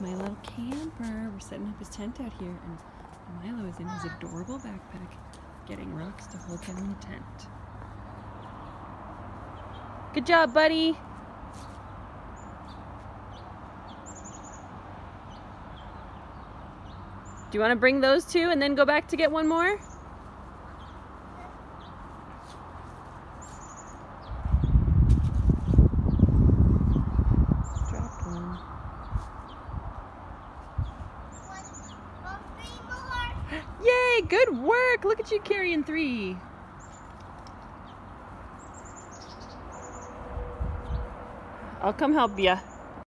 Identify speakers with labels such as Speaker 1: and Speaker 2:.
Speaker 1: my little camper. We're setting up his tent out here, and Milo is in his adorable backpack getting rocks to hold down the tent. Good job, buddy. Do you want to bring those two and then go back to get one more? Dropped one. Good work. Look at you carrying three. I'll come help ya.